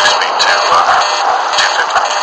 1821, yes, sir. Reduce speed to uh, 250.